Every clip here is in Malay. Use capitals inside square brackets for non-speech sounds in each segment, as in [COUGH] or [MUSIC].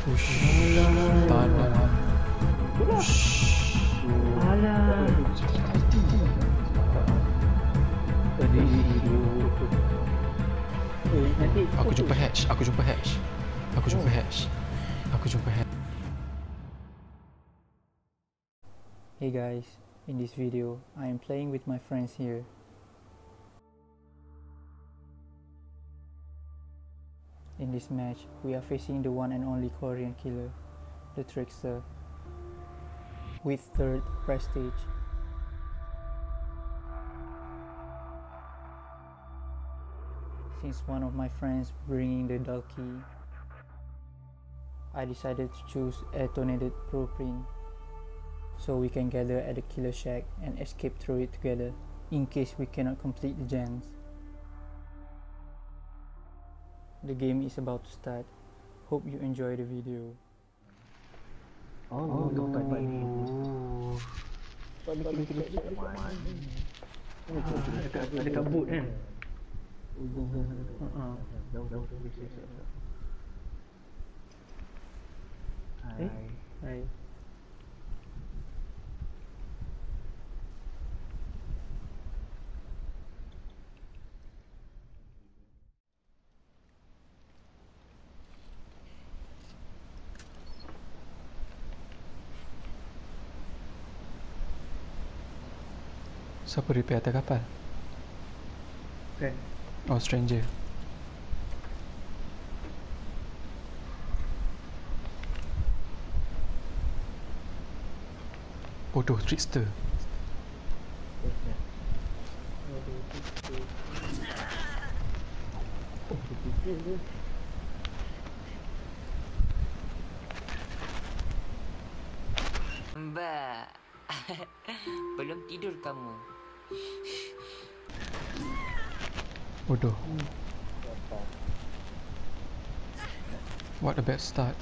Alah. Aku jumpa hatch. Aku jumpa hatch. Aku jumpa hatch. Aku jumpa hatch. Hey guys, in this video, I am playing with my friends here. In this match, we are facing the one and only Korean killer, the Trickster, with third prestige. Since one of my friends bringing the dull key, I decided to choose a tornado blueprint so we can gather at the killer shack and escape through it together in case we cannot complete the gens. The game is about to start. Hope you enjoy the video. Oh, ni. Ada kabut kan? Uh-uh. Jauh, jauh, jauh. Eh? Right. Siapa repair atas kapal? Kan? Oh, stranger. Bodoh, trickster. Mbak [LAUGHS] Belum tidur kamu Bodoh. What a bad start.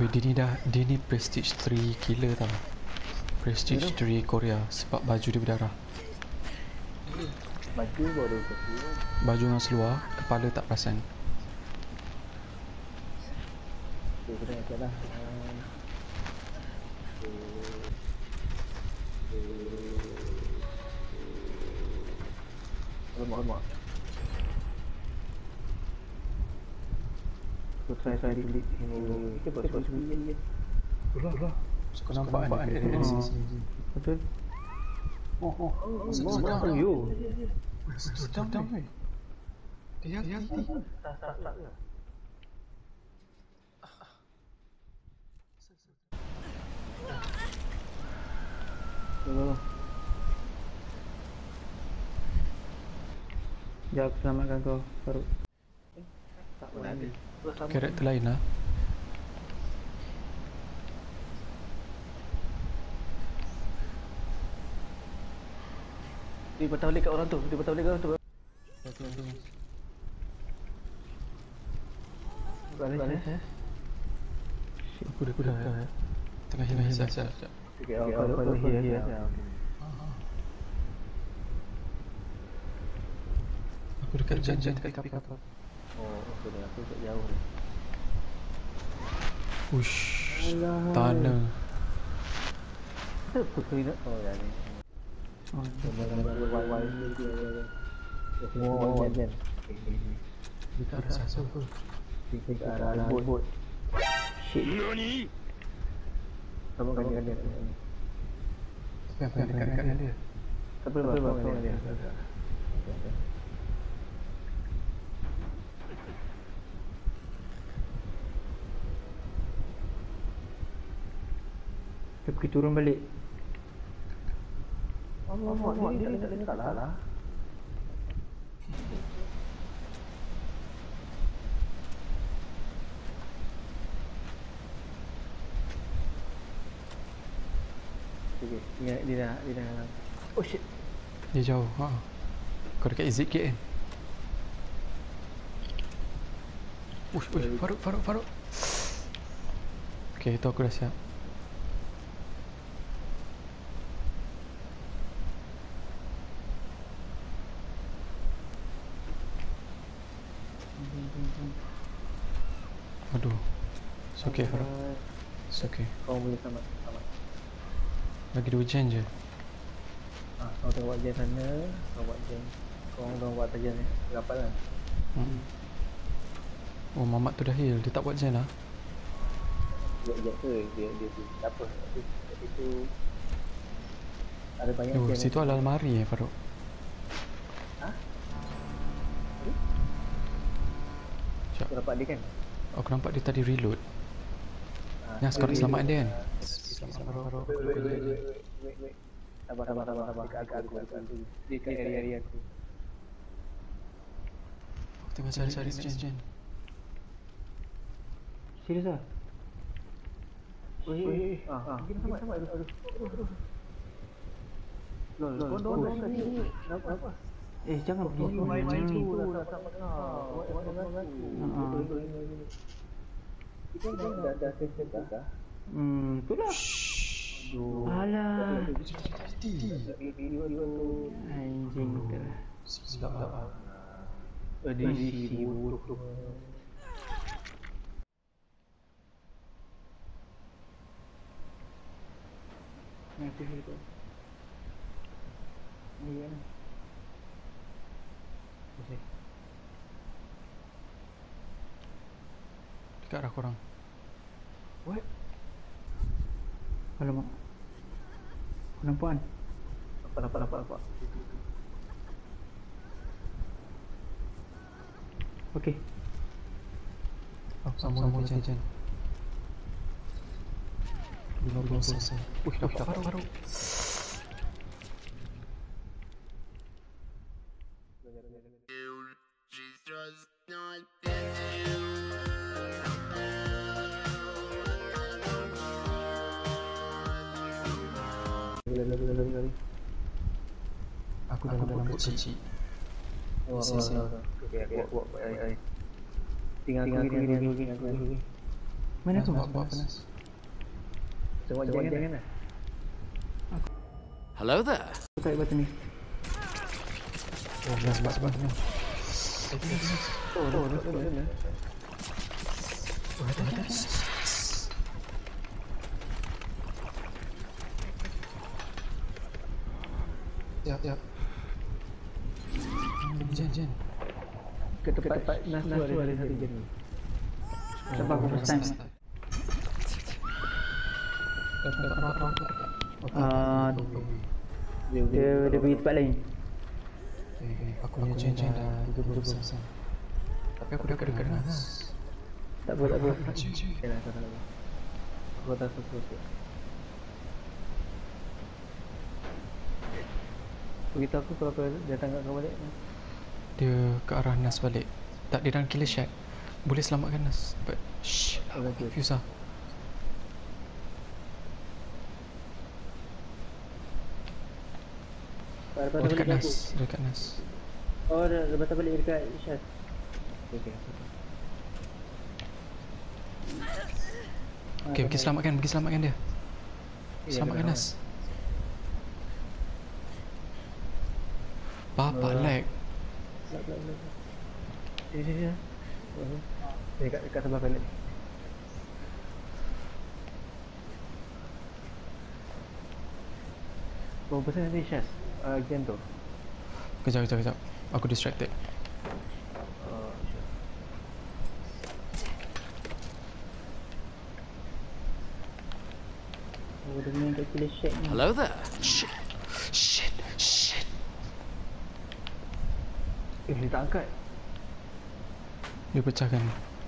Weh, dia ni dah, dia ni Prestige 3 killer tau. Prestige 3 Korea sebab baju dia berdarah. Baju baru kecil. Baju dengan seluar, kepala tak perasan. Okay, kita nak lah. Lemak, lemak. Aku try try di ini. Kita buat sebab sebab ni. Ulah, ulah. Kau nampak kan dia dari sini. sini. Betul. Oh, oh. Sedap you. Sedap dah weh. Dia hati. Tak, tak, tak. Sekejap aku selamatkan kau Faruk Tak sama. Karakter lain lah. Dia patah balik kat orang tu. Dia patah balik kat orang tu. Balik eh. Aku dah kuda. Tengah hilang hilang. Sekejap, sekejap. Okay, okay, here here. Aku dekat janjian dekat tepi kapal. Oh, aku dah aku kat jauh ni. Ush. Tanah. Apa kau nak? Oh, ya ni. oh, Gambar-gambar wifi ni dia. Semua jen jen. Dekat arah satu tu. Kita ke arah bot. Shit Kamu kan dia dia. Tapi apa yang dekat dekat dia? Tak apa apa apa dia. Dia pergi turun balik Allah Allah dia tak ada tak lah. Okay, dia dia dah dia dah. Oh shit. Dia jauh. Ha. Kau dekat exit gate kan? Ush, ush, Faruk, Faruk, Faruk. Okay, itu aku dah siap. Aduh. It's okay Farah. It's okay. Kau boleh selamat. Selamat. Lagi dua jam je. Ah, kau tengok buat jam sana. Kau buat jam. Kau orang buat atas jam ni. Rapat lah. Hmm. Oh Mamat tu dah heal. Dia tak buat jam lah. Buat jam ke? Dia, dia tu. Tak apa. Tapi, tu. Ada banyak Oh, jam. situ ada almari eh Faruk. Kau dapat dia kan? Aku nampak dia tadi reload. Ah, Nas kau nak selamatkan dia kan? Selamat Sabar, sabar, sabar, sabar. Aku, aku. Dia kat area aku. Aku tengah cari-cari jam jam. Serius ah? Weh, weh, ah, ah. Kita sama, sama. Aduh, aduh, aduh. Lol, lol, lol, lol, lol. Kenapa, apa? Eh jangan pergi Kau main main tu tak sama kau. Buat buat dengan aku. Ah. Betul, betul, betul. Kita dah dah dah set dah. Hmm itulah Aduh. Alah. Anjing tu Silap lah. Edisi buruk tu. Nanti tu Iya Dekat arah korang. What? Alamak Penampuan Apa apa apa apa. Okey Oh, sama-sama jam jam. Belum belum selesai. Uish, dapat Faruk Faruk. Lari lari lari lari. Aku dalam dalam kecil. Oh, Si, si. oh, oh. Okey, okey. Buat buat ai ai. Tinggal aku gini aku gini aku gini. Mana tu? Buat buat panas. Tengok jangan jangan lah. Hello there. Aku tarik batu ni Oh, panas panas panas. Oh, oh, oh, oh, oh. Siap siap. Jen jen. Ke tempat nas tu ada satu jam. Sebab aku first time Ah, Dia Dia pergi tempat lain Aku punya jen jen dah 30%. Tapi aku dah dekat Nas. Tak apa tak apa Jen jen. Okay lah, tak apa. Aku tak suka Beritahu aku kalau kau datang kat kau balik. Dia ke arah Nas balik. Tak dia dalam killer shack. Boleh selamatkan Nas. But shh. Okay. Confused lah. Oh dekat Nas. Dekat Nas. Oh dah lepas tu balik dekat Syaz Okay, Okay, pergi selamatkan. Pergi selamatkan dia. Selamatkan Nas. Bapa lag. Sini, sini. sini. Ni kat, kat sebelah ni. Berapa persen nanti Syaz? Uh, game tu? Kejap, kejap, kejap. Aku distracted. Oh. Oh dia Hello there. Shit. Shit. Eh, dia tak angkat. Dia pecahkan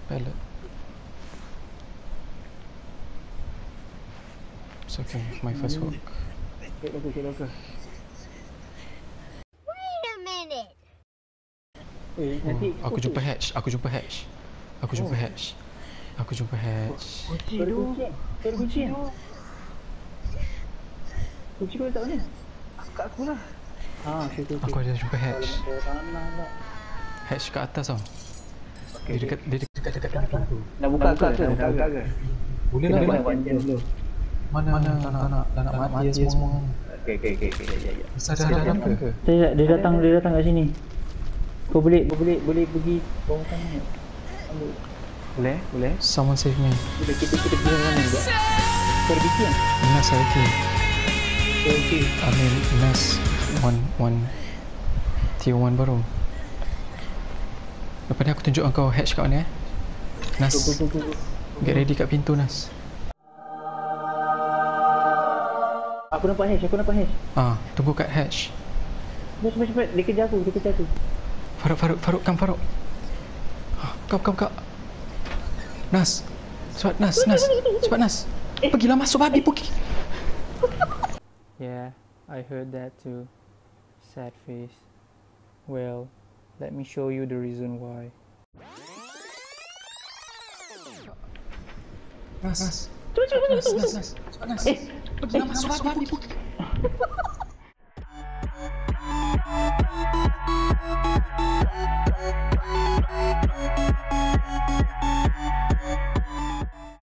pallet. It's okay. My first work. Cek local, cek local. Wait a minute. Eh nanti Oh, aku jumpa hatch. Aku jumpa hatch. Aku jumpa hatch. Aku jumpa hatch. Kunci tu Kunci Kunci tu Kunci tu letak mana? Kat aku lah. Haa okay okay Aku ada jumpa hatch. Hatch kat atas tau. Okay, Dia dekat dia dekat dekat dekat pintu. Nak buka ke? Nak buka ke? Boleh Kita lah. buat dulu. Mana mana tak nak tak nak mati semua. Okay, okay, okay, okay, ya, ya. Sadar dalam ke? Dia, dia datang dia datang kat sini Kau boleh kau boleh boleh pergi bawah sana Boleh? Boleh? Someone save me. Boleh kita kita pergi mana juga? Ada kan? Nas think. Okay. I mean Nas one one tier one baru. Lepas ni aku tunjuk kau hatch kat mana eh. Nas, Go, go, go, go. get ready kat pintu Nas. Aku nampak hash, aku nampak hash. Ah, tunggu kat hatch. Cepat, cepat, cepat. Dia kejar aku, dia kejar aku. Faruk, Faruk, Faruk, come Faruk. Ah, Kau, kau, kau. Nas. Cepat Nas, Nas. Cepat Nas. Pergilah masuk babi pergi. [LAUGHS] Yeah, I heard that too. Sad face. Well, let me show you the reason why. Nas. Nas. Cepat Nas, Nas, Nas. Cepat Nas. Pergilah masuk babi pergi.